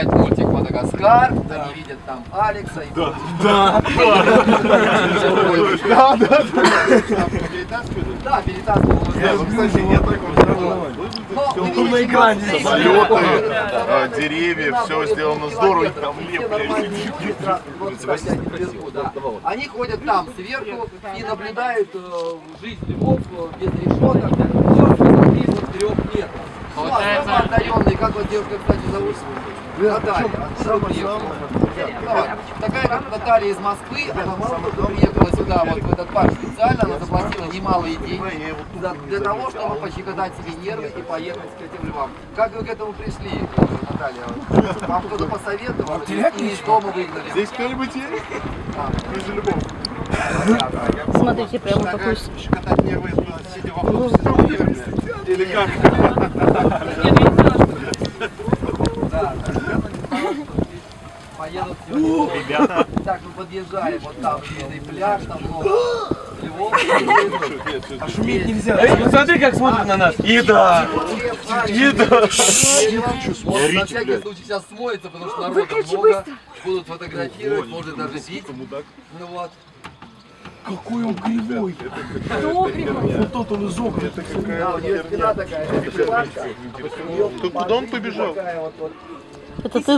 вспоминает мультик Мадагаскар, они видят там Алекса и да. Да. Да, да. Да, перетаскивают. Кстати, нет такого. Но вы Он на видите, экране. вот здесь Самолеты, вот, э, деревья, все сделано здорово. и Там Все леп, нормальные люди, вот, кстати, они вверху, да. Они ходят там сверху и наблюдают э, жизнь львов э, без решеток. Все, что трех. Ну, а самые одаренные, как вот девушка, кстати, зовут? Наталья. Приехала? Давай. Такая, как Наталья из Москвы, она приехала сюда, вот в этот парк специально, она заплатила немалые деньги для, для того, чтобы пощекотать себе нервы и поехать к этим львам. Как вы к этому пришли, Наталья? Вам кто-то посоветовал? Или из дома выгнали? Здесь кто-нибудь есть? А, Из любого. Смотрите, прямо такой... Щекотать нервы, сидя в автобусе. Или как? Да, Поедут сегодня. Ребята. Так, мы подъезжаем, вот там белый пляж, там много львов. А шуметь нельзя. Эй, смотри, как смотрят на нас. Еда. Еда. На всякий случай сейчас смоется, потому что народу много. Будут фотографировать, может даже пить. Ну вот. Какой он кривой. Вот тот он изогнут. Да, у нее спина такая. Ты куда он побежал? Это ты?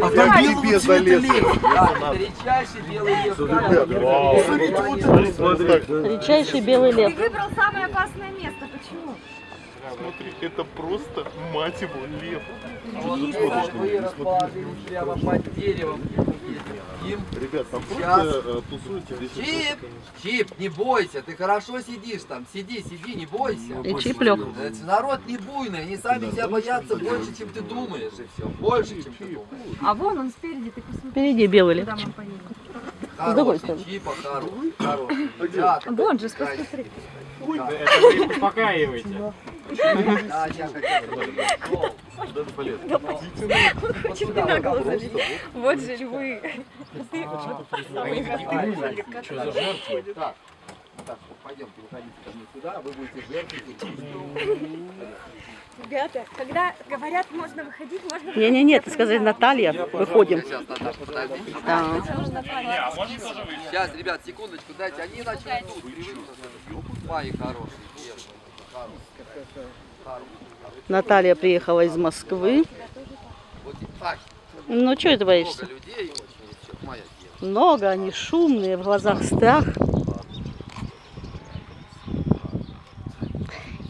А там белого цвета залез. редчайший белый лев. Смотрите, вот это. Редчайший белый Ты лев. выбрал самое опасное место. Почему? Смотри, это просто, мать его, лев. Вот вы расположились прямо под деревом. Им Ребят, там Сейчас. просто э, здесь. Чип, Чип, не бойся, ты хорошо сидишь там, сиди, сиди, не бойся. И Чип лег. Это Народ не буйный, они сами тебя боятся больше, чем ты думаешь, и все, больше, чем ты думаешь. А вон он спереди, ты посмотри, Впереди белый другой Хороший. Чипа хороший, Вон же, посмотри. Успокаивайте. Да, я хотел. Хочет меня глаза Вот же львы. Так, так, пойдемте, выходите ко мне сюда, вы будете жертвой. Ребята, когда говорят, можно выходить, можно Не-не-не, ты сказали Наталья. Выходим. Сейчас, Наташа, подожди. Сейчас, ребят, секундочку, дайте, они привыкнут. Мои. Хорошие. Наталья приехала из Москвы. Ну, что ты боишься? много они шумные, в глазах страх.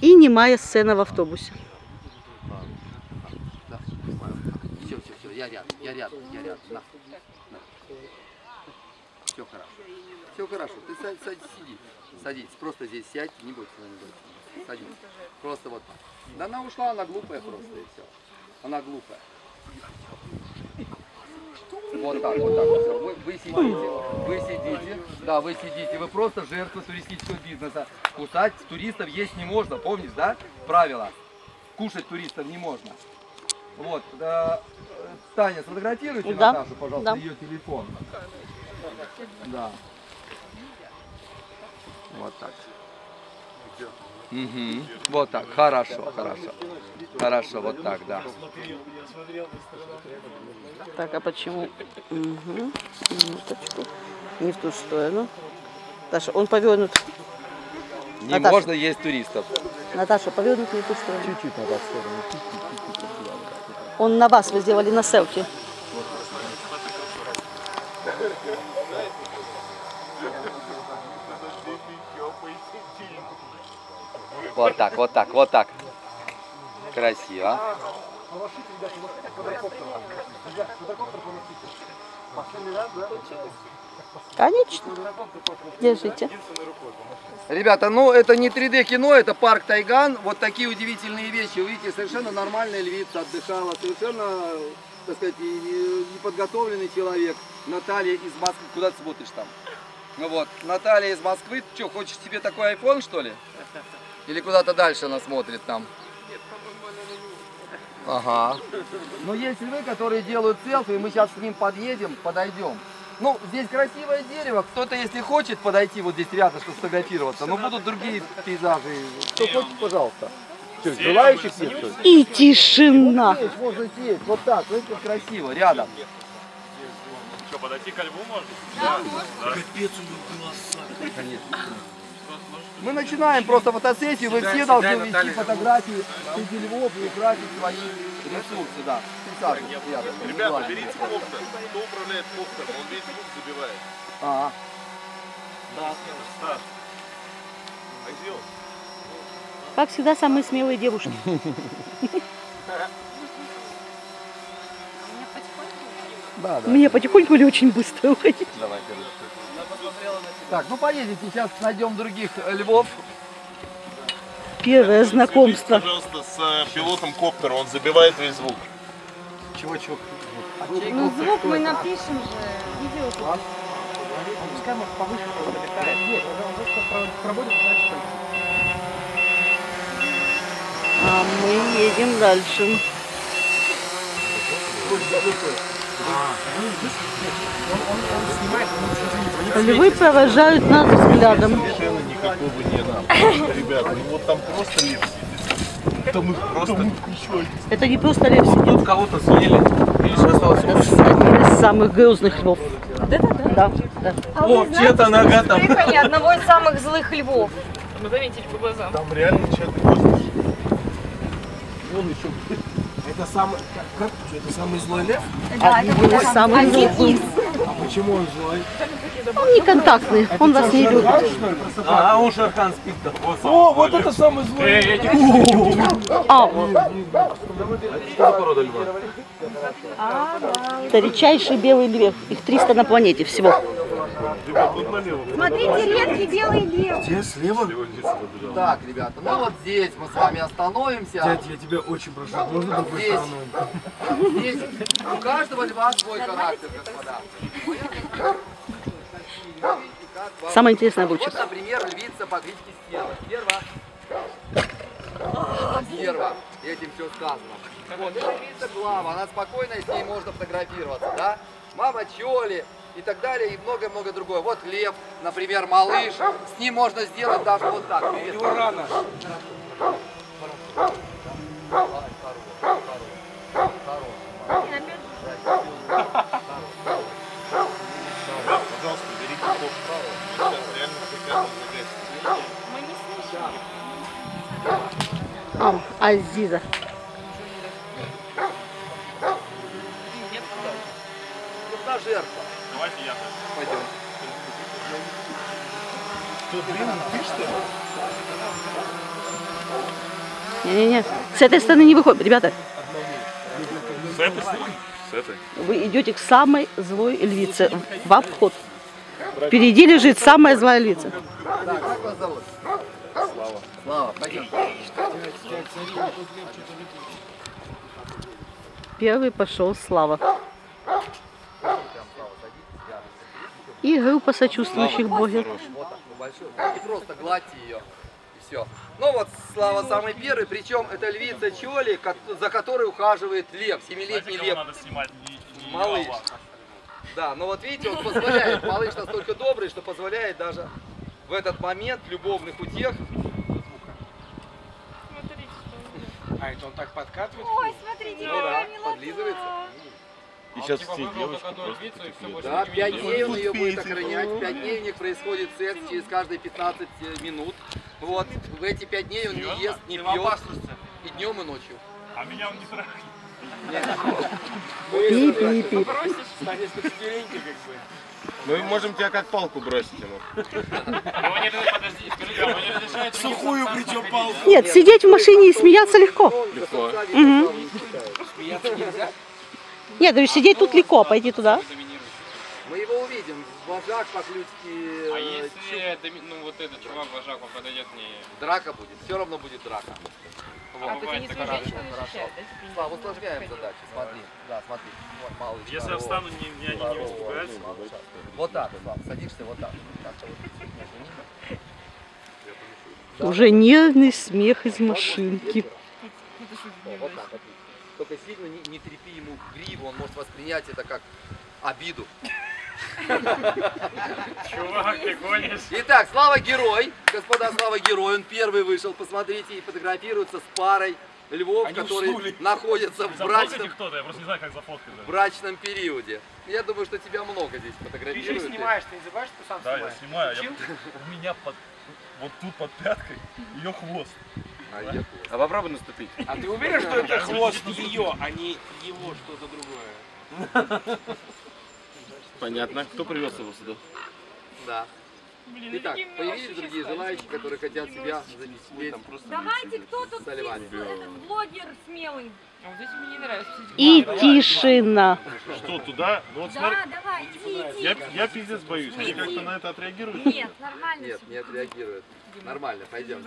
И немая сцена в автобусе. Все, все, все, я рядом, я рядом, я рядом. На, на. Все хорошо. Все хорошо. Ты са- са- сиди. Садись. Просто здесь сядь, не бойся, не бойся. Садись. Просто вот так. Да она ушла, она глупая просто и все. Она глупая. Вот так, вот так. всё. Вы, вы сидите, вы сидите, да, вы сидите, вы просто жертва туристического бизнеса. Кусать туристов есть не можно, помнишь, да? Правило. Кушать туристов не можно. Вот, да, э, Таня, сфотографируйте Да, Наташу, пожалуйста, да. ее телефон. Да. Вот так. Мгм. Вот так, хорошо, хорошо. Хорошо, вот так, да. Так, а почему? Угу. Минуточку. Не в ту сторону. Наташа, он повернут. Не Наташа. можно есть туристов. Наташа, повернут не в ту сторону. Чуть-чуть назад в сторону. Он на вас, вы сделали на селфи. Вот так, вот так, вот так. Красиво. Конечно. Держите. Ребята, ну это не 3D кино, это парк Тайган. Вот такие удивительные вещи. Вы видите, совершенно нормальная львица отдыхала, совершенно, так сказать, неподготовленный человек. Наталья из Москвы. Куда ты смотришь там? Ну вот, Наталья из Москвы. Ты что, хочешь себе такой iPhone, что ли? Или куда-то дальше она смотрит там? Ага. Но есть львы, которые делают селфи, и мы сейчас к ним подъедем, подойдем. Ну, здесь красивое дерево. Кто-то, если хочет подойти вот здесь рядом, чтобы сфотографироваться, но будут другие пейзажи. Кто хочет, пожалуйста. Желающих нет? что? И тишина. Сесть, можно сесть, вот так, смотрите, как красиво, рядом. Что, подойти к льву можно? Мы начинаем просто фотосессию, вы все должны вести фотографии среди львов и украсить свои ресурсы, да. Ребята, берите коптер. Кто управляет коптером? Он весь звук забивает. А, Стас. А где он? Как всегда, самые смелые девушки. да, да. Мне потихоньку или очень быстро уходить? Так, ну поедете, сейчас найдем других львов. Первое знакомство. Пожалуйста, с э, пилотом коптера. Он забивает весь звук. Чего, чего? Ну звук мы напишем же. Видео. А мы едем дальше. Львы провожают нас взглядом. Совершенно никакого нет. Ребята, ну вот там просто лев сидит. Там их просто... Это не просто лев сидит. Тут кого-то съели. Видишь, осталось Это один из самых грозных львов. Да, да. О, чья-то нога там. Дыхание одного из самых злых львов. Там реально чья-то кость. Это самый, как, это самый злой лев? Один из самых злых. А почему он злой? Он не контактный, он вас не любит. А, он Шархан спит. Вот сам. О, вот это самый злой. А, Что порода льва? это редчайший белый лев. Их 300 на планете всего. Смотрите, редкий белый лев. Где слева? Так, ребята, ну вот здесь мы с вами остановимся. Дядь, я тебя очень прошу, можно другой Здесь. стороной? Здесь у каждого льва свой характер, господа. Самое интересное Вот, будет. например, львица по кличке Стерва. Стерва. Стерва. Этим все сказано. Вот, это львица Глава. Она спокойная, с ней можно фотографироваться, да? Мама Чоли и так далее, и многое-многое другое. Вот лев, например, малыш. С ним можно сделать даже вот так. Привет. Его рано. Пожалуйста, берите коптер. Мы сейчас реально хотят загасить. Азиза. Нужна жертва. Давайте я. Пойдем. Не-не-не, с этой стороны не выходит. Ребята, С этой стороны? С этой. вы идете к самой злой львице в обход. Впереди лежит самая злая львица. Как вас зовут? Слава. Слава, пойдем. Первый пошел Слава. И группа сочувствующих так, ну, большой. И просто гладьте ее. Все. Ну вот, Слава самый первый. Причем это львица Чоли, за которой ухаживает лев, семилетний лев. надо снимать? Не, не Малыш. Да, но вот видите, он позволяет, малыш настолько добрый, что позволяет даже в этот момент любовных утех. А, это он так подкатывает? Ой, смотрите, Ну да, подлизывается. И сейчас все девочки просто Да, пять дней он ее будет охранять, пять дней у них происходит секс через каждые 15 минут. Вот, в эти пять дней он не ест, не пьет, и днем, и ночью. А меня он не трахает. Пи-пи-пи. Мы можем тебя как палку бросить ему. Скажите, а Сухую причем палку. Нет, сидеть в машине и смеяться легко. Он за составе Нет, говорю, сидеть тут легко, а пойти туда. Мы его увидим. Вожак по-ключски А э, если доми- ну, вот этот чувак вожак, он подойдет мне... драка будет. Все равно будет драка. А, бывает такая Хорошо, хорошо. Слава, усложняем задачу. Смотри. Да, смотри. Вот, малыш. Если я встану, не, меня они не испугаются. Вот так, Слав, садишься вот так. Уже нервный смех из машинки. Вот так, вот. Только сильно не, не трепи ему гриву, он может воспринять это как обиду. Чувак, ты гонишь. Итак, Слава Герой. Господа, Слава Герой. Он первый вышел. Посмотрите и фотографируется с парой львов, которые находятся в брачном, кто-то, я просто не знаю, как зафоткать. брачном периоде. Я думаю, что тебя много здесь Ты же фотографируют. снимаешь, ты не забываешь, что ты сам Да, я снимаешь? снимаю. Я- Учил? у меня под, вот тут под пяткой ее хвост. А я- А попробуй наступить. А ты уверен, что это хвост ее, а не его что-то другое? Понятно. Кто привез его сюда? Да. Итак, появились другие желающие, которые хотят себя запечатлеть. Давайте, кто тут этот блогер смелый? И тишина. Что, туда? Ну вот смотри, Да, давай, иди, иди. я, я пиздец боюсь. Они как-то на это отреагируют? Нет, нормально. Нет, не отреагирует. Нормально, пойдем.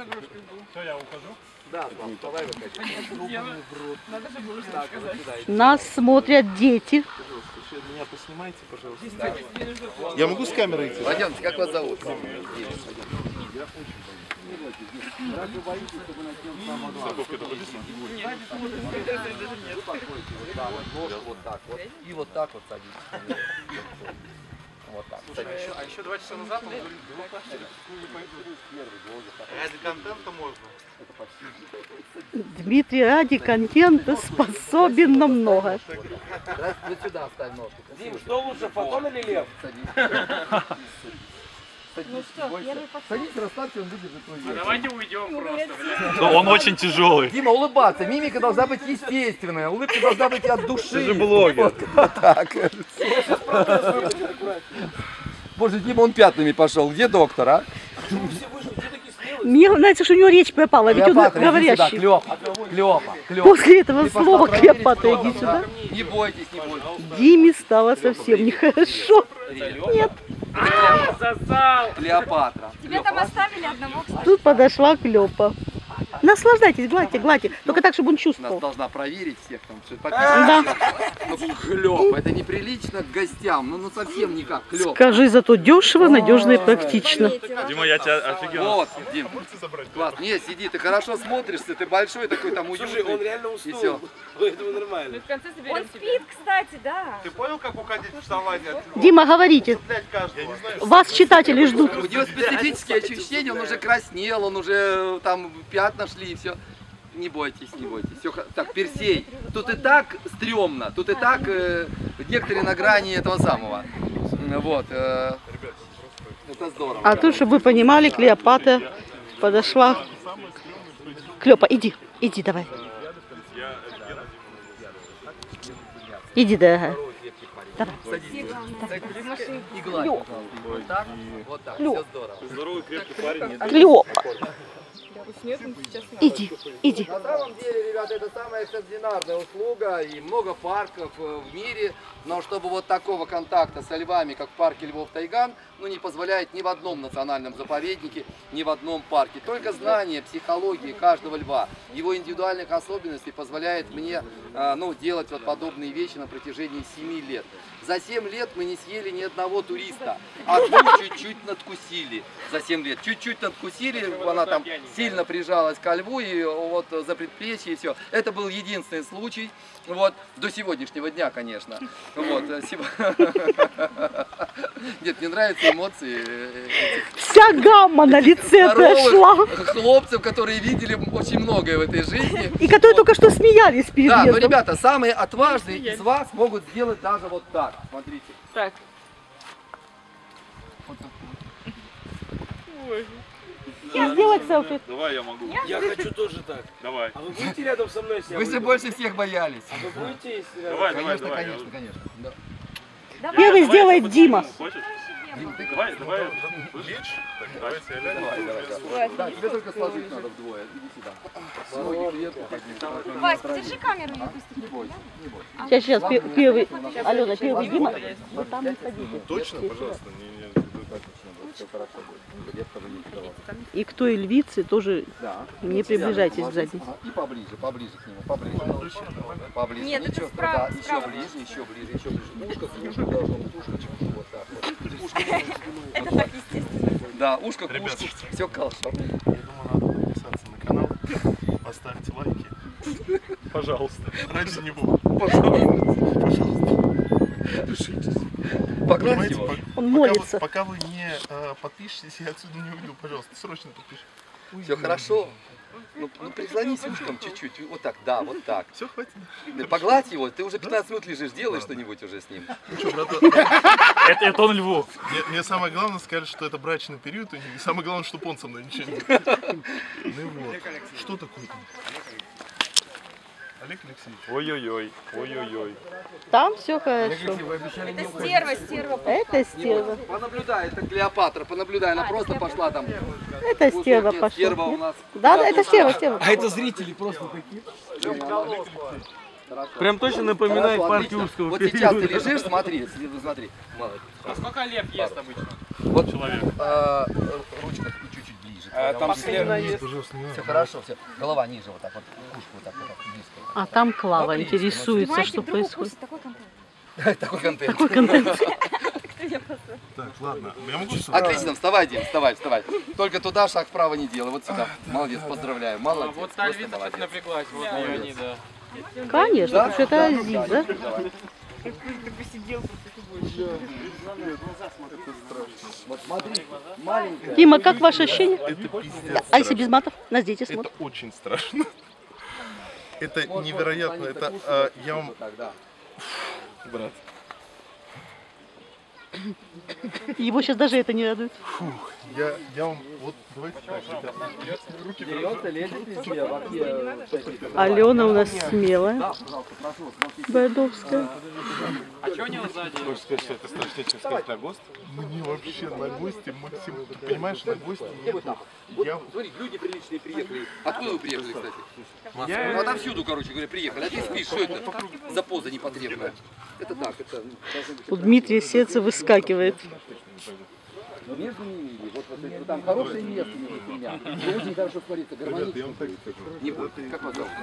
Все, я ухожу. Да, Слав, давай выходи. Нас смотрят дети. Меня поснимайте, пожалуйста. Я могу с камерой идти? Пойдемте, как вас зовут? Да, вот, вот, вот так вот. И вот так вот садитесь. Вот так. садитесь. А еще два часа назад он Ради контента можно. Дмитрий ради контента способен на много. Раз, вот сюда оставь ножку. Дим, что лучше, фотон или лев? Ну что. Садитесь, расслабьте, он выдержит твой вес. Давайте уйдем просто, блядь. Но он очень тяжелый. Дима, улыбаться. Мимика должна быть естественная. Улыбка должна быть от души. Ты же блогер. Вот так. Боже, Дима, он пятнами пошел. Где доктор, а? Мне нравится, что у него речь пропала, ведь он иди сюда. говорящий. Клёпа, Клёпа, Клёпа. После этого Ты слова Клеопатра, иди сюда. да? Не бойтесь, не бойтесь. Диме стало совсем нехорошо. Нет. Клеопатра. Тебя там оставили одного, кстати. тут подошла Клёпа. Наслаждайтесь, гладьте, гладьте. Только так, чтобы он Нас чувствовал. должна проверить всех там, что Да. Ну, Клёп, это неприлично к гостям. Ну, ну совсем никак. Клёп. Скажи, зато дешево, надежно и практично. Дима, я тебя офигенно. Вот, Дим, класс. Не, сиди, ты хорошо смотришься, ты большой такой там уютный. Слушай, он реально уснул. Поэтому нормально. Он спит, кстати, да. Ты понял, как уходить в саванне от львов? Дима, говорите. Вас читатели ждут. У него специфические ощущения, он уже краснел, он уже э, там пятна шли и все. Не бойтесь, не бойтесь. Все, так, Персей, тут и так стрёмно, тут и так э, некоторые на грани этого самого. Вот. э, это здорово. А тут, чтобы вы понимали, Клеопатра подошла. Клёпа, иди, иди давай. Иди, дорогая. Садитесь. И гладь, пожалуйста. Вот так, вот так, все здорово. Здоровый, крепкий парень. нет? Клёпа. Иди, иди. На самом деле, ребята, это самая экстраординарная услуга и много парков э, в мире, но чтобы вот такого контакта со львами, как в парке Львов Тайган, ну не позволяет ни в одном национальном заповеднике, ни в одном парке. Только знание психологии каждого льва, его индивидуальных особенностей позволяет мне э, ну, делать вот подобные вещи на протяжении 7 лет. За 7 лет мы не съели ни одного туриста, одну чуть-чуть надкусили за 7 лет. Чуть-чуть надкусили, она там сильно прижалась ко льву и вот за предплечье и все. Это был единственный случай, вот, до сегодняшнего дня, конечно. Вот, э, Нет, мне нравятся эмоции э, этих Вся гамма на лице прошла. хлопцев, которые видели очень многое в этой жизни. И которые только что смеялись перед Да, но, ребята, самые отважные из вас могут сделать даже вот так. Смотрите. Так. Я сделать селфи. Давай, я могу. Я хочу тоже так. Давай. А вы будете рядом со мной, я Вы же выйду? больше всех боялись. Вы будете, если рядом? Давай, давай, Конечно, давай. конечно, конечно. Да. Первый сделает я Дима. Хочешь? Давай, давай. Лечь? Так, давайте я лягу. Давай, давай, давай. Да, тебе только сложить надо вдвое. Иди сюда. Вась, держи камеру. Не бойся, не бойся. Сейчас, сейчас, пе- первый. Алена, первый Дима. Вы там не садитесь. Точно, пожалуйста. Не, не, Все хорошо будет. Не. И к той львице тоже Да. не приближайтесь сзади. Ага, И поближе, поближе к нему, поближе. Поближе. Нет, это Ничего, справа, да, еще ближе, еще ближе, еще ближе. Ушко к ушку должно быть, ушко к вот так вот. Ушко к. Это так естественно. Да, ушко к Ребят, ушку. Все хорошо. Я думаю, надо подписаться на канал. Поставьте лайки. Пожалуйста. Ради него. Пожалуйста. Пожалуйста. Погладь его. Он пока молится. вы- Пока вы не э, подпишетесь, я отсюда не уйду, пожалуйста, срочно подпишитесь. Все хорошо. Ну, ну прислонись ушком чуть-чуть. Вот так, да, вот так. Все, хватит. Ты Погладь его, ты уже 15 минут лежишь, делай что-нибудь уже с ним. Ну что, брат, Это, это он льву. мне, мне самое главное сказать, что это брачный период, у них, и самое главное, чтобы он со мной ничего не делал. Ну вот. Что такое там? Олег Алексеевич. Ой-ой-ой, ой-ой-ой. Там все хорошо. Это стерва, стерва. Это стерва. Понаблюдай, это Клеопатра, понаблюдай, она просто пошла там. Это стерва Нет, пошла. Стерва у нас. Да, да, это стерва, стерва. А это зрители просто такие. Прям точно напоминает парк юрского Вот сейчас ты лежишь, смотри, смотри. Молодец. А сколько лев ест обычно? Вот Человек. а, э, ручка чуть-чуть ближе. А, там не Все хорошо, все. Голова ниже, вот так вот, ушко вот так вот. А там Клава интересуется, что происходит. такой контент. Такой контент. Так, ладно. Я могу что Отлично, вставай, Дим, вставай, вставай. Только туда шаг вправо не делай, вот сюда. Молодец, поздравляю, А молодец. вот та что-то молодец. напряглась. Вот ее они, да. Конечно, потому что это Азиза. Вот смотри, маленькая. Дима, как ваше ощущение? Это пиздец. А если без матов? Нас дети Это смотрят. очень страшно. Это невероятно. Это а, я вам, брат, Его сейчас даже это не радует. я, я вам, вот давайте так, ребята. Окне. Алена у нас смелая, Байдовская. А что у него сзади? Хочешь сказать, что это страшнее, чем сказать на ГОСТ? Мне вообще на гости, Максим, ты понимаешь, на гости нету. Вот, Я смотри, люди приличные приехали. Откуда вы приехали, кстати? Ну, отовсюду, короче говоря, приехали. А ты спишь, что это за поза непотребная? Это так, это. У Дмитрия сердце выскакивает. Между ними, вот, вот, вот там хорошее место между двумя. Где очень хорошо смотрится, гармонично. Как вас зовут?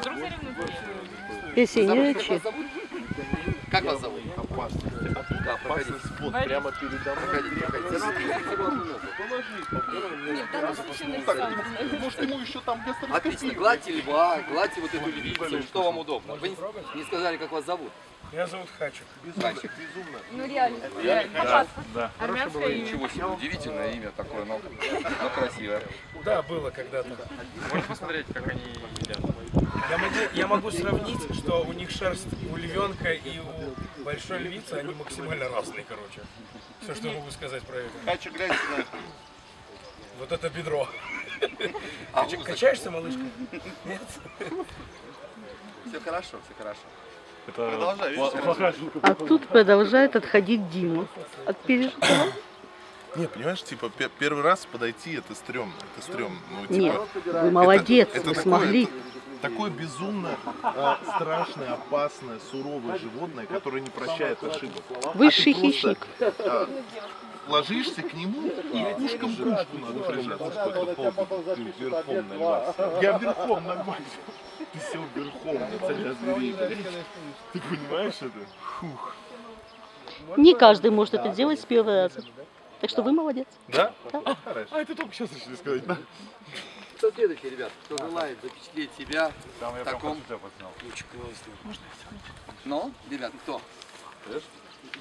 Не Как вас зовут? Как вас зовут? Опасность. Тут Да, проходите. опасность вот прямо передо мной. Проходите, проходите. Я надо Может ему еще там Отлично, гладьте льва, гладьте вот эту львицу, что вам удобно. Вы не сказали, как вас зовут? Меня зовут Хачик. Хачик. Ну реально. Армянское имя. Ничего себе, удивительное имя такое, но, но красивое. Да, было когда-то. Можешь посмотреть, как они едят? Я могу, я могу сравнить, что у них шерсть у львенка и у большой львицы, они максимально разные, короче. Все, что я могу сказать про это. Кача, глянь сюда. Вот это бедро. А? Качаешься, малышка? Нет? Все хорошо, все хорошо. Продолжай, видишь? А тут продолжает отходить Дима от пережитого. Не, понимаешь, типа пе- первый раз подойти это стрёмно, это стрёмно. Ну, типа, Нет, вы молодец, это вы такое- смогли. это такое безумно а, страшное, опасное, суровое животное, которое не прощает ошибок. Высший А ты просто, хищник. А, ложишься к нему и ушком к ушку надо прижаться. Верхом на льва. Я верхом нормально. Ты сел верхом на царя зверей. Ты понимаешь это? Фух. Не каждый может это делать с первого раза. Так что вы молодец. Да? Да. Хорошо. А это только сейчас решили сказать, да? Кто следующий, ребят? Кто желает запечатлеть себя Там я в прям таком... Ну, ребят, кто?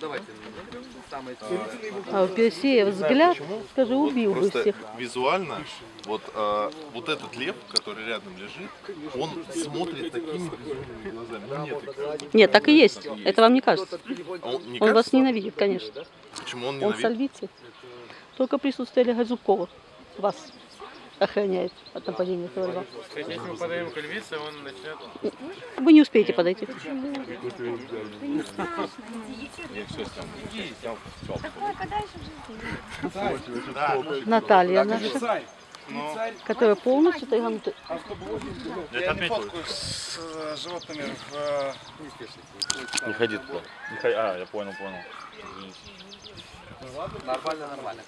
Давайте, самое А у Персея взгляд, скажи, убил бы всех. визуально вот, а, вот этот лев, который рядом лежит, он смотрит такими безумными глазами. Ну, нет таких. Нет, так и есть. Это вам не кажется. А он не Он вас кажется? ненавидит, конечно. Почему он Он ненавидит? сальвите. Только присутствие Олега Зубкова вас охраняет от нападения этого льва. Если мы подаем к львице, он начнет... Вы не успеете подойти. Жизни? Наталья наша, которая полностью тайганута. Я отметил. с э, животными в... э, Не ходи туда. А, я понял, понял. Нормально, нормально.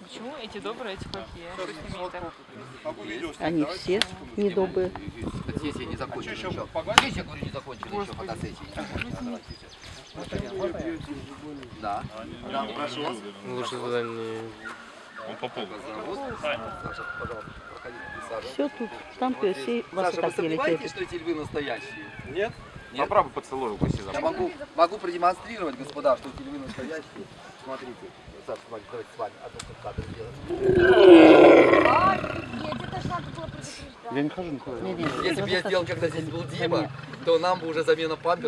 Почему эти добрые, эти плохие? Они все недобрые. Сессия не закончена еще. Сессия, говорю, не закончена еще, фотосессия не закончена. Да, да, прошу вас. Лучше туда не... Он по полу. Зовут? Саша, пожалуйста, проходите, присаживайтесь. Все тут. Там Персей вас Саша, вы сомневаетесь, что эти львы настоящие? Нет? Попробуй поцелуй, укуси за Я могу, могу продемонстрировать, господа, что тельвы настоящие. Смотрите. Саш, смотри, давайте с вами. Одну кадр сделаем. Офигеть, это ж надо было предупреждать. Я не хожу никуда. Если бы я сделал, когда здесь был Дима, то нам бы уже замена памперсов